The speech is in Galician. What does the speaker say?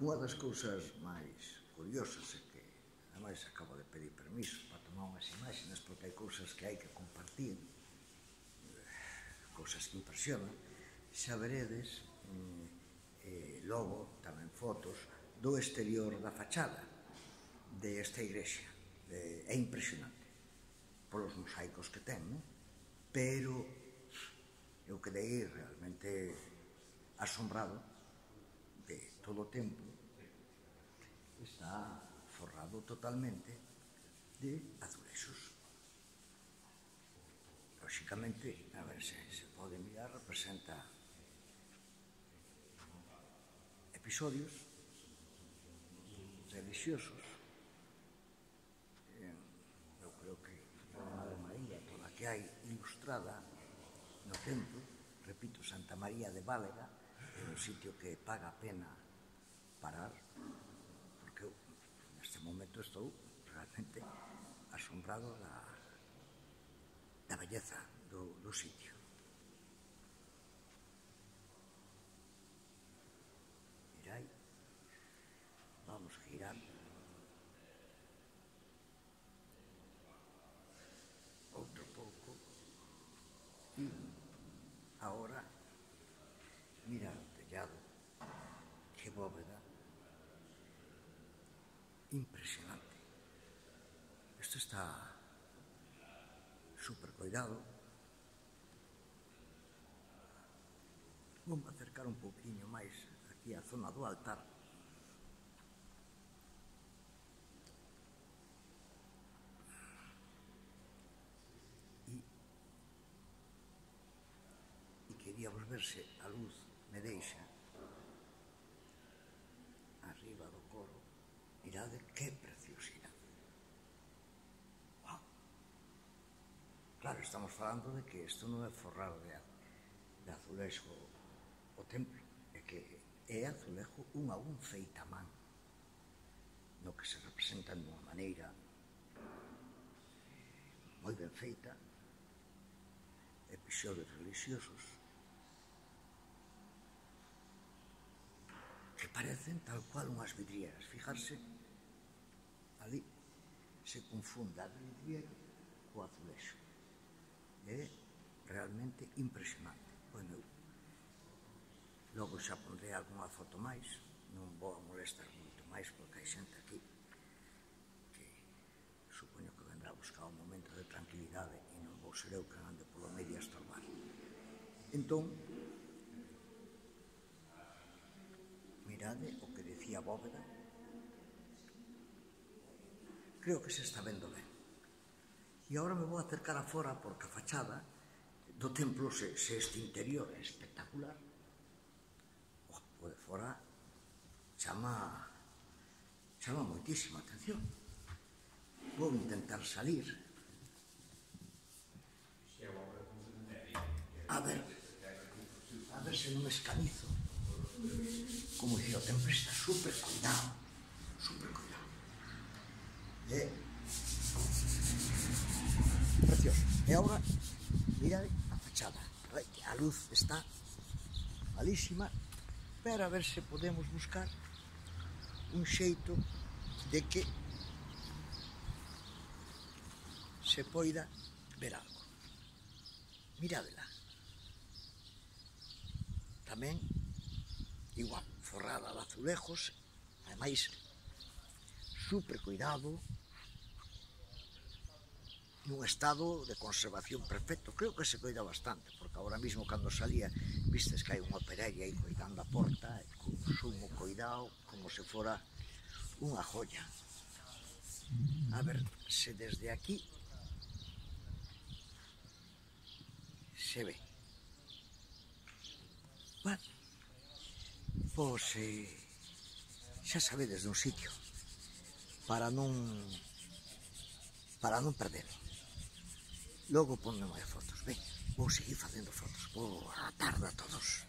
Unha das cousas máis curiosas é que, ademais, acabo de pedir permiso para tomar unhas imaxes porque hai cousas que hai que compartir, cousas que impresionan, xa veredes mm, eh, logo tamén fotos do exterior da fachada desta esta igrexa. Eh, é impresionante polos mosaicos que ten, non? pero eu quedei realmente asombrado todo o tempo está forrado totalmente de azulexos. Lóxicamente, a ver se se pode mirar, representa episodios religiosos. Eu eh, creo que a Madre María, toda que hai ilustrada no templo, repito, Santa María de Válega, é un sitio que paga pena parar porque eu neste momento estou realmente asombrado da, da belleza do, do sitio. impresionante. Isto está super cuidado. Vamos acercar un poquinho máis aquí a zona do altar. E, e quería verse a luz me deixa arriba do Mirade que preciosidade. Wow. Claro, estamos falando de que isto non é forrado de, de azulejo o templo, é que é azulejo un a un feita man, no que se representa de unha maneira moi ben feita, episodios religiosos, parecen tal cual unhas vidrieras. Fijarse, ali se confunda a vidriera co azulexo. É realmente impresionante. Pois bueno, eu logo xa pondré algunha foto máis, non vou a molestar moito máis porque hai xente aquí que supoño que vendrá a buscar un momento de tranquilidade e non vou ser eu que ande polo medio a estorbar. Entón, bóveda. Creo que se está vendo ben. E agora me vou acercar a fora porque a fachada do templo se, se este interior é espectacular. O de fora chama chama moitísima atención. Vou intentar salir. A ver, a ver se non me escanizo. Como dicía, ten presta super cuidado, super cuidado. E... Precioso. E agora, mirade a fachada. A luz está malísima, pero a ver se podemos buscar un xeito de que se poida ver algo. Miradela. Tamén antigua forrada de azulejos, ademais super cuidado, nun estado de conservación perfecto. Creo que se cuida bastante, porque ahora mismo cando salía, vistes que hai unha operaria aí cuidando a porta, con sumo cuidado, como se fora unha joya. A ver, se desde aquí se ve. Bueno, Pois, eh, xa sabedes dun sitio para non para non perdelo. Logo ponme máis fotos, ben, vou seguir facendo fotos, Boa tarde a todos.